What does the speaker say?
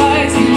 feels